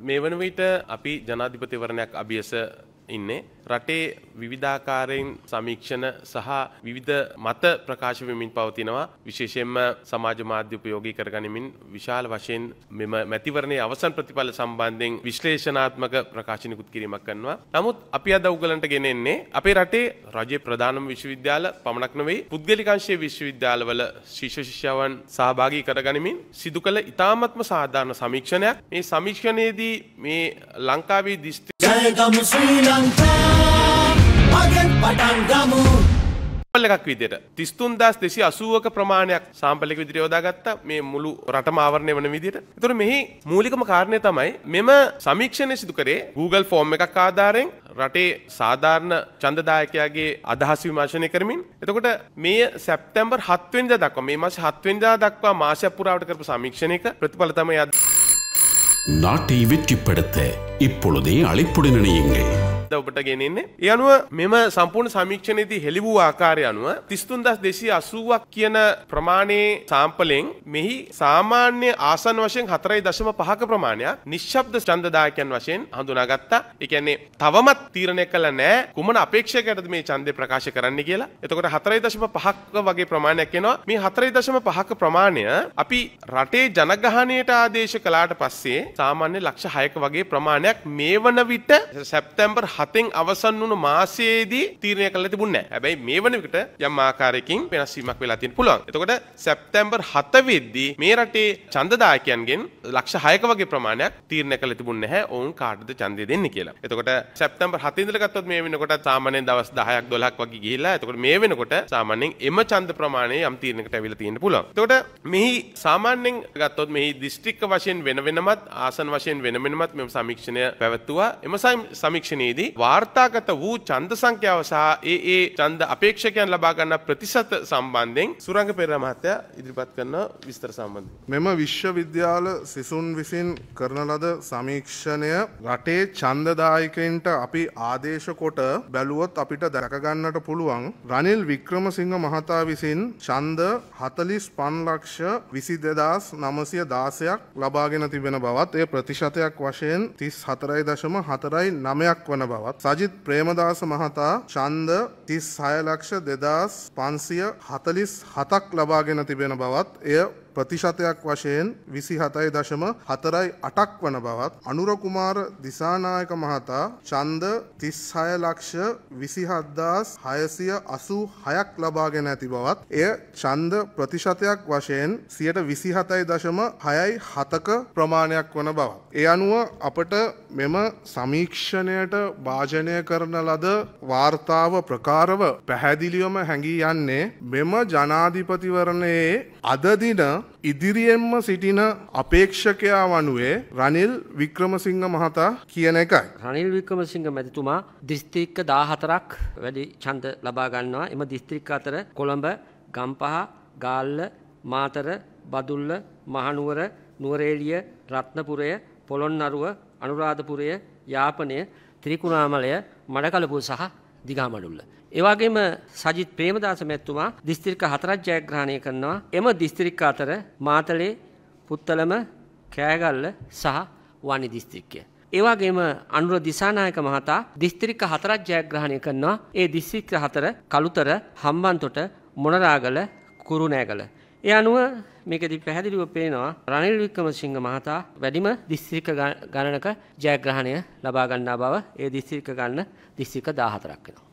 මේ වන විට අපි ජනාධිපතිවරණයක් අභියස ඉන්නේ රටේ විවිධාකාරයෙන් සමීක්ෂණ සහ විවිධ මත ප්‍රකාශ වෙමින් පවතිනවා විශේෂයෙන්ම සමාජ මාධ්‍ය උපයෝගී කරගනිමින් විශාල වශයෙන් මෙම මැතිවරණයේ අවසන් ප්‍රතිඵල සම්බන්ධයෙන් විශ්ලේෂණාත්මක ප්‍රකාශනකුත් කිරීමක් කරනවා. නමුත් අපි අද උගලන්ට ගෙනෙන්නේ අපේ රටේ රජයේ ප්‍රධානම විශ්වවිද්‍යාල පමණක් නෙවෙයි පුද්ගලික අංශයේ විශ්වවිද්‍යාලවල ශිෂ්‍ය ශිෂ්‍යයන් සහභාගී කරගනිමින් සිදු කළ ඉතාමත්ම සාධාරණ සමීක්ෂණයක්. මේ සමීක්ෂණයේදී මේ ලංකාවේ දිස්ත්‍රික් ජයගමු ශ්‍රී ලංකා මගෙන් පටන් ගමු සාම්පල් එකක් විදියට 33280ක ප්‍රමාණයක් සාම්පල් එක විදියට යොදාගත්තා මේ මුළු රටම ආවරණය වන විදියට. ඒතර මෙහි මූලිකම කාරණය තමයි මෙම සමීක්ෂණය සිදු කරේ Google ෆෝම් එකක් ආධාරයෙන් රටේ සාධාරණ ඡන්දදායකයාගේ අදහස් විමර්ශනය කරමින් එතකොට මේ සැප්තැම්බර් 7 වෙනිදා දක්වා මේ මාසේ 7 වෙනිදා දක්වා මාසයක් පුරාවට කරපු සමීක්ෂණයක ප්‍රතිඵල තමයි අද நாட்டை வெற்றிப்படுத்த இப்பொழுதே அழைப்புடன் இணையுங்கள் ඔබට ගෙනෙන්නේ. ඒ අනුව මෙම සම්පූර්ණ සමීක්ෂණයේදී හෙළි වූ ආකාරය අනුව 33280ක් කියන ප්‍රමාණයේ සාම්පලෙන් මෙහි සාමාන්‍ය ආසන්න වශයෙන් 4.5ක ප්‍රමාණයක් නිශ්ශබ්ද ඡන්දදායකයන් වශයෙන් හඳුනාගත්තා. ඒ කියන්නේ තවමත් තීරණය කළ නැහැ කුමන අපේක්ෂකයකටද මේ ඡන්දය ප්‍රකාශ කරන්න කියලා. එතකොට 4.5ක වගේ ප්‍රමාණයක් එනවා. මේ 4.5ක ප්‍රමාණය අපි රටේ ජනගහනයට ආදේශ කළාට පස්සේ සාමාන්‍ය ලක්ෂ 6ක වගේ ප්‍රමාණයක් මේ වන විට සැප්තැම්බර් හතෙන් අවසන් වුණු මාසයේදී තීරණය කළ තිබුණේ නැහැ. හැබැයි මේ වන විට යම් ආකාරයකින් වෙනස් වීමක් වෙලා තියෙන පුළුවන්. එතකොට සැප්තැම්බර් 7 වෙද්දී මේ රටේ ඡන්දදායකයන්ගෙන් ලක්ෂ 6ක වගේ ප්‍රමාණයක් තීරණය කළ තිබුණේ නැහැ. ඔවුන් කාටද ඡන්දය දෙන්නේ කියලා. එතකොට සැප්තැම්බර් 7 ඉඳලා ගත්තොත් මේ වෙනකොට සාමාන්‍යයෙන් දවස් 10ක් 12ක් වගේ ගිහිල්ලා එතකොට මේ වෙනකොට සාමාන්‍යයෙන් එම ඡන්ද ප්‍රමාණය යම් තීරණයකට ඇවිල්ලා තියෙන්න පුළුවන්. එතකොට මෙහි සාමාන්‍යයෙන් ගත්තොත් මෙහි දිස්ත්‍රික්ක වශයෙන් වෙන වෙනමත් ආසන වශයෙන් වෙන වෙනමත් මෙම සමීක්ෂණය පැවැත්තුවා. එම සමීක්ෂණයේදී වාර්තාගත වූ ඡන්ද සංඛ්‍යාව සහ ඒ ඒ ඡන්ද අපේක්ෂකයන් ලබා ගන්න ප්‍රතිශත සම්බන්ධයෙන් සුරංග පෙරේරා මහත්තයා ඉදිරිපත් කරන විස්තර සම්බන්ධයෙන්. මෙම විශ්වවිද්‍යාල සිසුන් විසින් කරන ලද සමීක්ෂණය රටේ ඡන්දදායකයින්ට අපි ආදේශ කොට බැලුවොත් අපිට දැකගන්නට පුළුවන් රනිල් වික්‍රමසිංහ මහතා විසින් ඡන්ද 45 ලක්ෂ 22916ක් ලබාගෙන තිබෙන බවත් ඒ ප්‍රතිශතයක් වශයෙන් 34.49ක් වන බවත්. සජිත් ප්‍රේමදාස මහතා ඡන්ද 36 ලක්ෂ 2547ක් ලබාගෙන තිබෙන බවත් එය ප්‍රතිශතයක් වශයෙන් විසි හතයි දශම හතරයි අටක් වන බවත් අනුරකුමාර දිසානායක මහතා චන්ද තිස්හය ලක්ෂ විසිහද්දාස් හයසිය අසූ හයක් ලබාගෙන ඇති බවත් එය චන්ද ප්‍රතිශතයක් වශයෙන් සියට විසිහතයි දශම හයයි හතක ප්‍රමාණයක් වන බවත්. ඒ අනුව අපට මෙම සමීක්ෂණයට භාජනය කරන ලද වාර්තාව ප්‍රකාරව පැහැදිලිවම හැඟී යන්නේ මෙම ජනාධිපතිවරණයේ අදදින ඉදිරියෙන්ම සිටින අපේක්ෂකයා වනුවේ රනිල් වික්‍රමසිංහ මහතා කියන එකයි. රනිල් වික්‍රමසිංහ මැතිතුමා දිස්ත්‍රික්ක 14ක් වැඩි ඡන්ද ලබා ගන්නවා. එම දිස්ත්‍රික්ක අතර කොළඹ, ගම්පහ, ගාල්ල, මාතර, බදුල්ල, මහනුවර, නුවරඑළිය, රත්නපුරය, පොළොන්නරුව, අනුරාධපුරය, යාපනය, ත්‍රිකුණාමලය, මඩකලපුව සහ දිගාමඩුල්ල. ඒවාගේම සජිත් ප්‍රේමදාස මැත්තුමා දිස්ත්‍රික්ක හතරක් ජයග්‍රහණය කරනවා. එම දිස්ත්‍රික්ක අතර මාතලේ, පුත්තලම, කෑගල්ල සහ වනි දිස්ත්‍රික්කය. ඒවාගේම අනුර දිසානායක මහතා දිස්ත්‍රික්ක හතරක් ජයග්‍රහණය කරනවා. ඒ දිස්ත්‍රික්ක හතර කළුතර, හම්බන්තොට, මොනරාගල, කුරුණෑගල. ඒ අනුව මේකෙදි පැහැදිලිව පේනවා රනිල් වික්‍රමසිංහ මහතා වැඩිම දිස්ත්‍රික්ක ගණනක ජයග්‍රහණය ලබා ගන්නා බව ඒ දිස්ත්‍රික්ක ගන්න දිස්ත්‍රික්ක 14ක් වෙනවා.